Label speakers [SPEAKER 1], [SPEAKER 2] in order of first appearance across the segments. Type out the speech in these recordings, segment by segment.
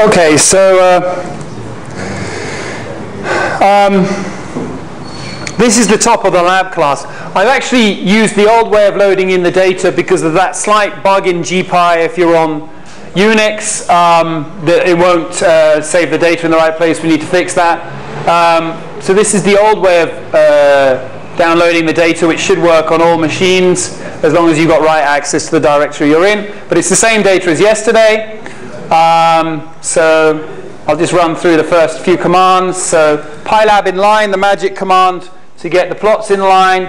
[SPEAKER 1] Okay, so uh, um, this is the top of the lab class. I've actually used the old way of loading in the data because of that slight bug in GPy if you're on Unix, um, that it won't uh, save the data in the write place. We need to fix that. Um, so this is the old way of uh, downloading the data, which should work on all machines as long as you've got right access to the directory you're in. But it's the same data as yesterday. Um, so I'll just run through the first few commands. So pylab in line, the magic command to get the plots in line.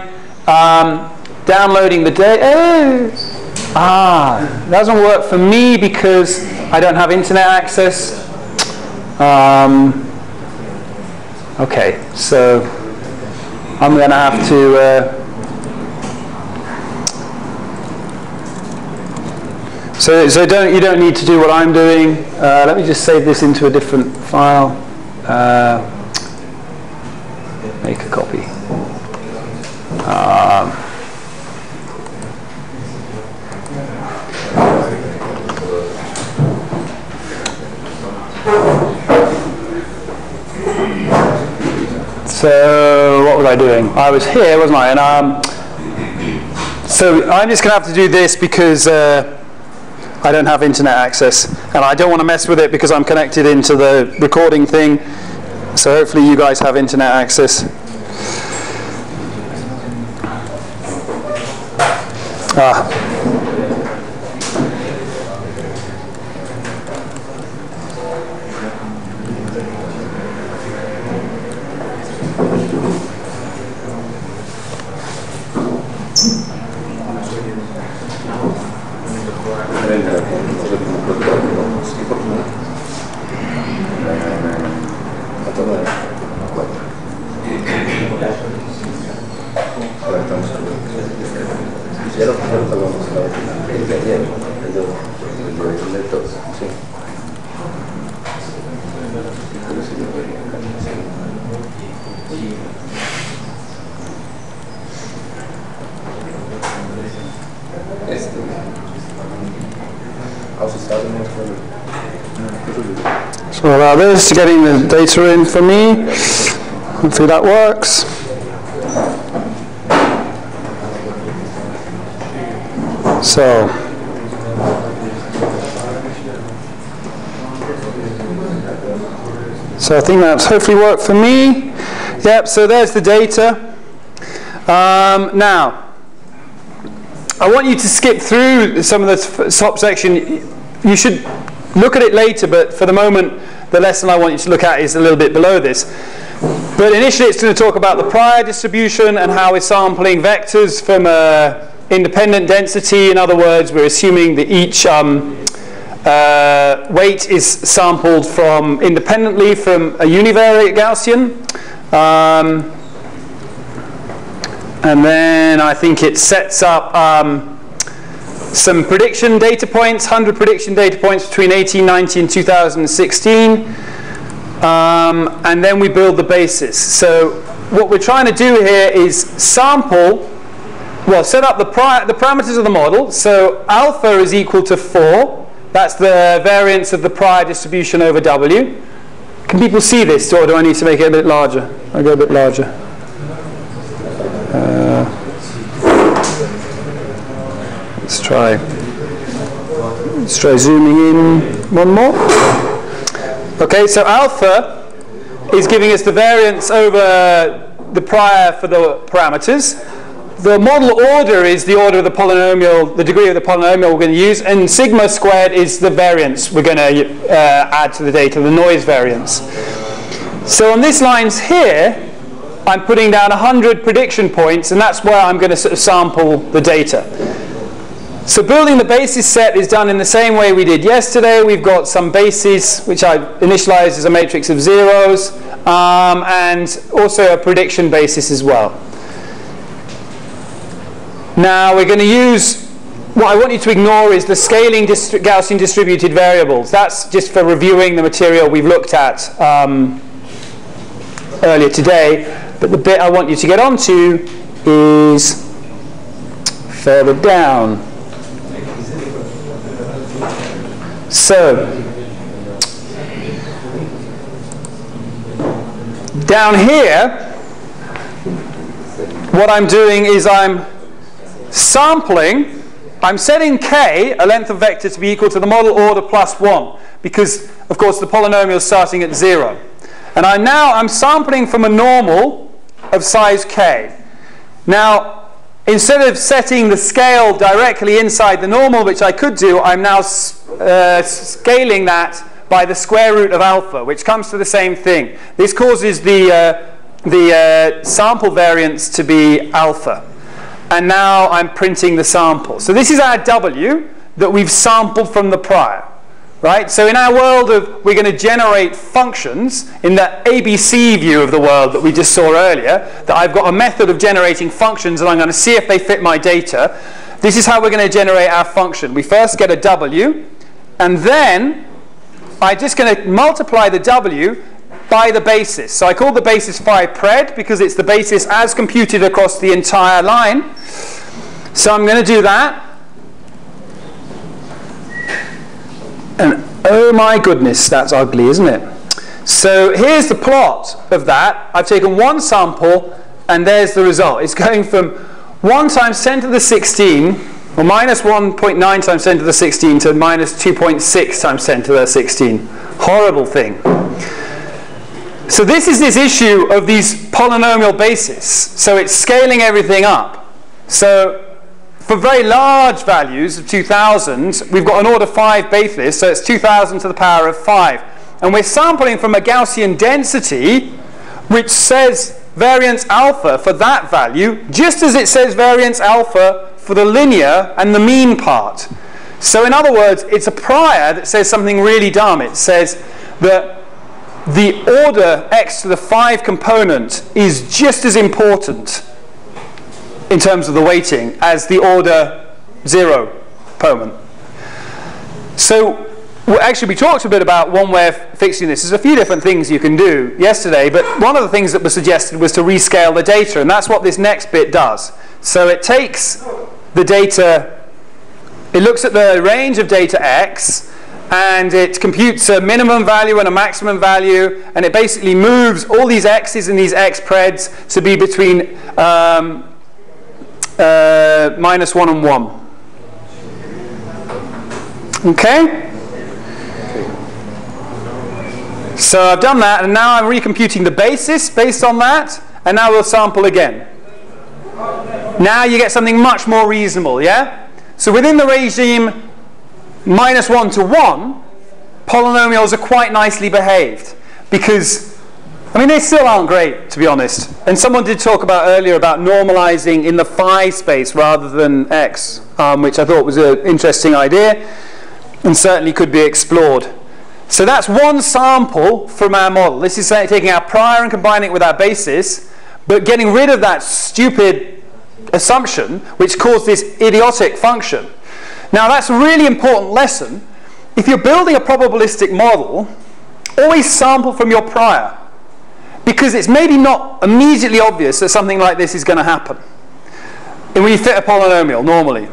[SPEAKER 1] Um, downloading the data. Oh. Ah, doesn't work for me because I don't have internet access. Um, okay, so I'm going to have to. Uh, so, so don't you don't need to do what I'm doing. Uh, let me just save this into a different file. Uh, make a copy. Um, So what was I doing? I was here, wasn't I? And um, so I'm just going to have to do this because uh, I don't have internet access, and I don't want to mess with it because I'm connected into the recording thing. So hopefully you guys have internet access. Ah. So about this, getting the data in for me. Hopefully that works. So, so I think that's hopefully worked for me. Yep, so there's the data. Um, now, I want you to skip through some of the top section. You should look at it later, but for the moment, the lesson I want you to look at is a little bit below this. But initially, it's going to talk about the prior distribution and how we're sampling vectors from a independent density. In other words, we're assuming that each um, uh, weight is sampled from independently from a univariate Gaussian. Um, and then I think it sets up um, some prediction data points, 100 prediction data points between 1890 and 2016. Um, and then we build the basis. So what we're trying to do here is sample well, set up the, the parameters of the model. So alpha is equal to 4. That's the variance of the prior distribution over W. Can people see this, or do I need to make it a bit larger? I'll go a bit larger. Uh, let's try. Let's try zooming in one more. Okay, so alpha is giving us the variance over the prior for the parameters the model order is the order of the polynomial, the degree of the polynomial we're going to use, and sigma squared is the variance we're going to uh, add to the data, the noise variance. So on these lines here, I'm putting down 100 prediction points, and that's where I'm going to sort of sample the data. So building the basis set is done in the same way we did yesterday. We've got some bases, which I've initialized as a matrix of zeros, um, and also a prediction basis as well. Now we're going to use, what I want you to ignore is the scaling distri Gaussian distributed variables. That's just for reviewing the material we've looked at um, earlier today. But the bit I want you to get onto is further down. So, down here, what I'm doing is I'm sampling, I'm setting k, a length of vector, to be equal to the model order plus 1, because, of course, the polynomial is starting at 0. And I now, I'm sampling from a normal of size k. Now, instead of setting the scale directly inside the normal, which I could do, I'm now uh, scaling that by the square root of alpha, which comes to the same thing. This causes the, uh, the uh, sample variance to be alpha. And now I'm printing the sample. So this is our W that we've sampled from the prior right? So in our world of, we're going to generate functions in the ABC view of the world that we just saw earlier, that I've got a method of generating functions and I'm going to see if they fit my data. This is how we're going to generate our function. We first get a W, and then I'm just going to multiply the W by the basis. So I call the basis phi pred because it's the basis as computed across the entire line. So I'm going to do that. And oh my goodness, that's ugly, isn't it? So here's the plot of that. I've taken one sample, and there's the result. It's going from 1 times 10 to the 16, or minus 1.9 times 10 to the 16, to minus 2.6 times 10 to the 16. Horrible thing. So this is this issue of these polynomial bases. So it's scaling everything up. So for very large values of 2000, we've got an order 5 basis, so it's 2000 to the power of 5. And we're sampling from a Gaussian density which says variance alpha for that value, just as it says variance alpha for the linear and the mean part. So in other words, it's a prior that says something really dumb. It says that the order x to the 5 component is just as important in terms of the weighting as the order 0 component. So actually we talked a bit about one way of fixing this. There's a few different things you can do yesterday, but one of the things that was suggested was to rescale the data, and that's what this next bit does. So it takes the data, it looks at the range of data x, and it computes a minimum value and a maximum value, and it basically moves all these x's and these x preds to be between um, uh, minus 1 and 1. Okay? So I've done that, and now I'm recomputing the basis based on that, and now we'll sample again. Now you get something much more reasonable, yeah? So within the regime minus 1 to 1, polynomials are quite nicely behaved because I mean, they still aren't great, to be honest. And someone did talk about earlier about normalizing in the phi space rather than x, um, which I thought was an interesting idea and certainly could be explored. So that's one sample from our model. This is taking our prior and combining it with our basis, but getting rid of that stupid assumption which caused this idiotic function. Now that's a really important lesson. If you're building a probabilistic model, always sample from your prior because it's maybe not immediately obvious that something like this is going to happen. And when you fit a polynomial, normally,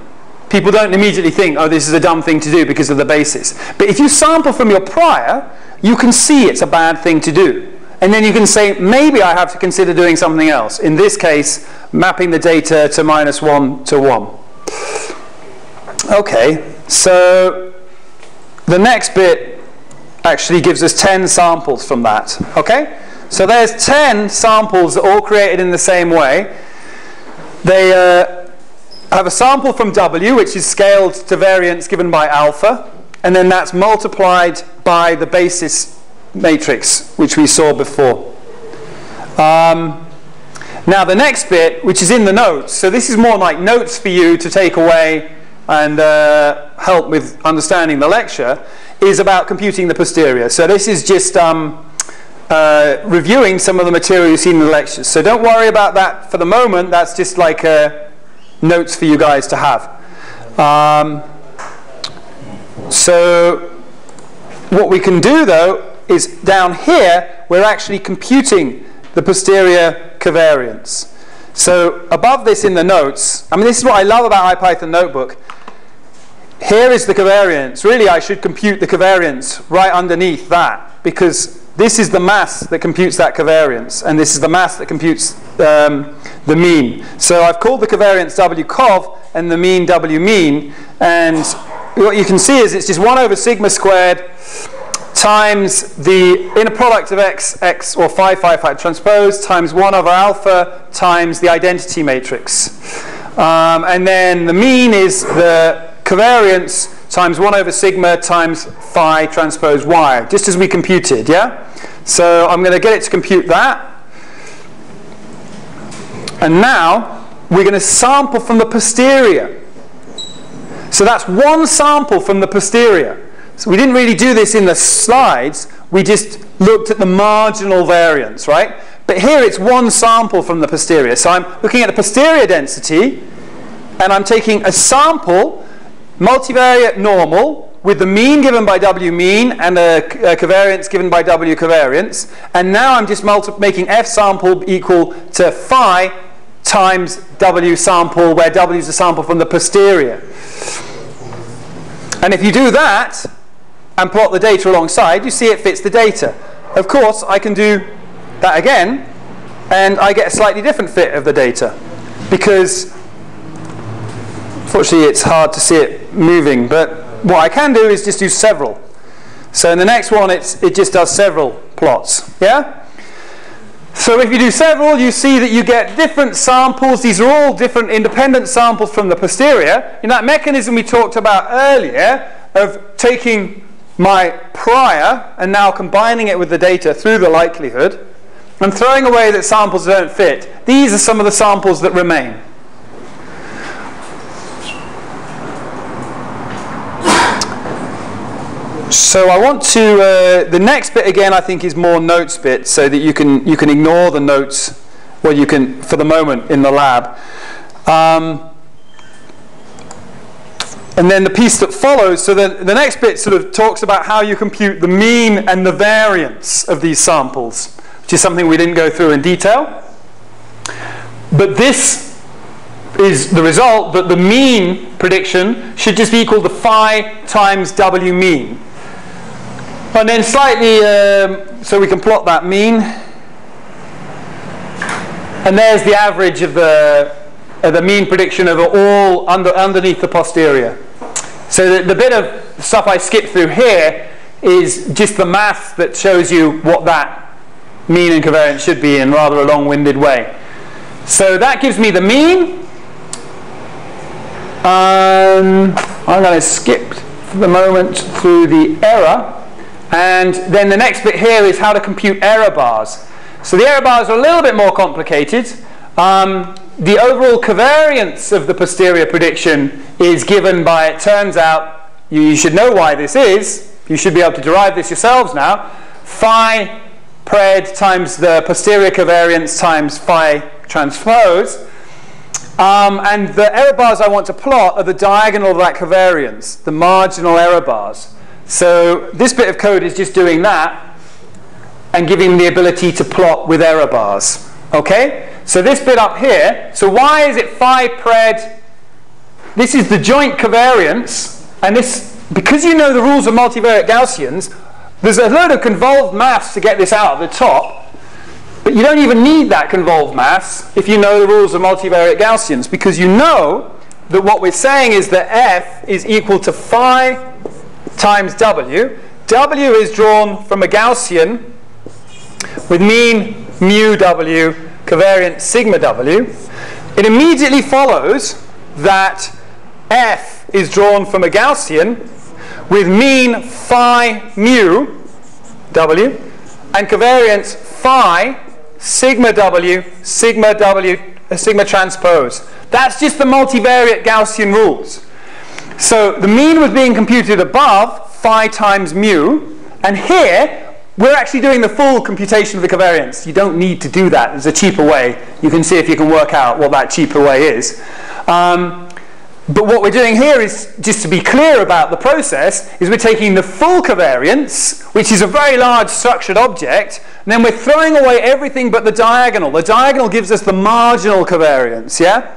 [SPEAKER 1] people don't immediately think, oh, this is a dumb thing to do because of the basis. But if you sample from your prior, you can see it's a bad thing to do. And then you can say, maybe I have to consider doing something else. In this case, mapping the data to minus 1 to 1. Okay, so the next bit actually gives us 10 samples from that. Okay? So there's 10 samples all created in the same way. They uh, have a sample from W, which is scaled to variance given by alpha, and then that's multiplied by the basis matrix, which we saw before. Um, now the next bit, which is in the notes, so this is more like notes for you to take away and uh, help with understanding the lecture, is about computing the posterior. So this is just um, uh, reviewing some of the material you've seen in the lectures. So don't worry about that for the moment. That's just like uh, notes for you guys to have. Um, so what we can do though is down here we're actually computing the posterior covariance. So above this in the notes, I mean this is what I love about IPython Notebook. Here is the covariance. Really I should compute the covariance right underneath that because this is the mass that computes that covariance, and this is the mass that computes um, the mean. So I've called the covariance W cov and the mean W mean, and what you can see is it's just 1 over sigma squared times the inner product of x, x, or phi, phi, phi transpose times 1 over alpha times the identity matrix. Um, and then the mean is the covariance times 1 over sigma times phi transpose y, just as we computed, yeah? So I'm going to get it to compute that. And now we're going to sample from the posterior. So that's one sample from the posterior. So we didn't really do this in the slides. We just looked at the marginal variance, right? But here it's one sample from the posterior. So I'm looking at the posterior density, and I'm taking a sample, multivariate normal, with the mean given by W mean and a covariance given by W covariance. And now I'm just making F sample equal to phi times W sample, where W is a sample from the posterior. And if you do that, and plot the data alongside, you see it fits the data. Of course, I can do that again, and I get a slightly different fit of the data. Because, unfortunately, it's hard to see it moving, but what I can do is just do several. So in the next one, it's, it just does several plots. Yeah? So if you do several, you see that you get different samples. These are all different independent samples from the posterior. In that mechanism we talked about earlier of taking my prior and now combining it with the data through the likelihood and throwing away that samples that don't fit. These are some of the samples that remain. So I want to, uh, the next bit again I think is more notes bit so that you can, you can ignore the notes, well you can for the moment in the lab. Um, and then the piece that follows, so the, the next bit sort of talks about how you compute the mean and the variance of these samples, which is something we didn't go through in detail. But this is the result that the mean prediction should just be equal to phi times W mean. And then slightly, um, so we can plot that mean. And there's the average of the, the mean prediction over all under, underneath the posterior. So the, the bit of stuff I skipped through here is just the math that shows you what that mean and covariance should be in rather a long-winded way. So that gives me the mean. Um, I'm going to skip for the moment through the error. And then the next bit here is how to compute error bars. So the error bars are a little bit more complicated. Um, the overall covariance of the posterior prediction is given by, it turns out, you, should know why this is, you should be able to derive this yourselves now, phi pred times the posterior covariance times phi transpose. Um, and the error bars I want to plot are the diagonal of that covariance, the marginal error bars. So this bit of code is just doing that and giving the ability to plot with error bars. Okay? So this bit up here, so why is it phi pred? This is the joint covariance, and this, because you know the rules of multivariate Gaussians, there's a load of convolved maths to get this out of the top, but you don't even need that convolved maths if you know the rules of multivariate Gaussians, because you know that what we're saying is that f is equal to phi times w. W is drawn from a Gaussian with mean mu w covariance sigma w, it immediately follows that f is drawn from a Gaussian with mean phi mu w and covariance phi sigma w sigma w uh, sigma transpose. That's just the multivariate Gaussian rules. So the mean was being computed above phi times mu, and here we're actually doing the full computation of the covariance. You don't need to do that. There's a cheaper way. You can see if you can work out what that cheaper way is. Um, but what we're doing here is, just to be clear about the process, is we're taking the full covariance, which is a very large structured object, and then we're throwing away everything but the diagonal. The diagonal gives us the marginal covariance, yeah?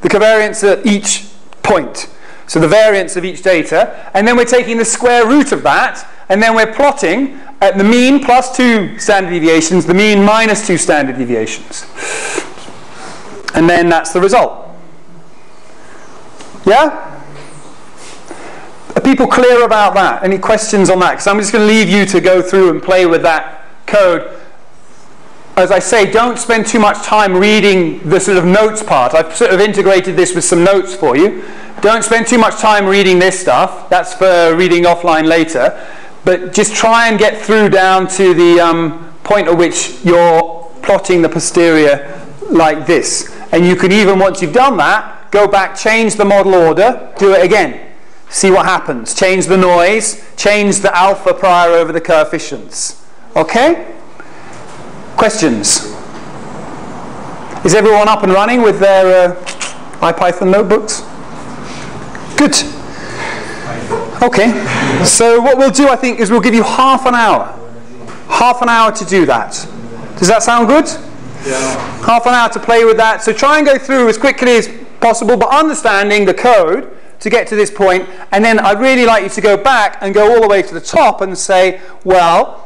[SPEAKER 1] The covariance at each point. So the variance of each data, and then we're taking the square root of that, and then we're plotting, at the mean plus two standard deviations, the mean minus two standard deviations. And then that's the result. Yeah? Are people clear about that? Any questions on that? Because I'm just going to leave you to go through and play with that code. As I say, don't spend too much time reading the sort of notes part. I've sort of integrated this with some notes for you. Don't spend too much time reading this stuff. That's for reading offline later. But just try and get through down to the um, point at which you're plotting the posterior like this. And you can even, once you've done that, go back, change the model order, do it again. See what happens. Change the noise, change the alpha prior over the coefficients. Okay? Questions? Is everyone up and running with their uh, IPython notebooks? Good. Okay. So what we'll do, I think, is we'll give you half an hour. Half an hour to do that. Does that sound good? Yeah. Half an hour to play with that. So try and go through as quickly as possible, but understanding the code to get to this point. And then I'd really like you to go back and go all the way to the top and say, well,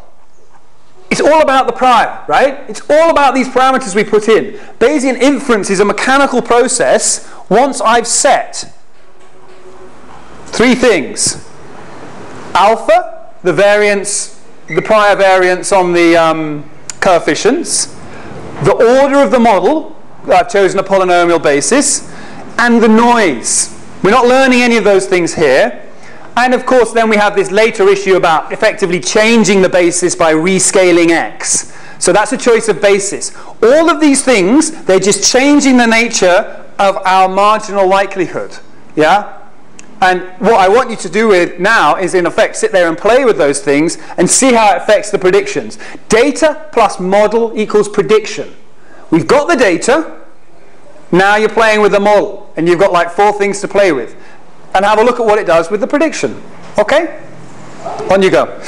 [SPEAKER 1] it's all about the prior, right? It's all about these parameters we put in. Bayesian inference is a mechanical process once I've set three things. Alpha, the variance, the prior variance on the um, coefficients, the order of the model, I've chosen a polynomial basis, and the noise. We're not learning any of those things here. And of course, then we have this later issue about effectively changing the basis by rescaling x. So that's a choice of basis. All of these things, they're just changing the nature of our marginal likelihood. Yeah? And what I want you to do with now is, in effect, sit there and play with those things and see how it affects the predictions. Data plus model equals prediction. We've got the data. Now you're playing with the model. And you've got like four things to play with and have a look at what it does with the prediction. Okay? On you go.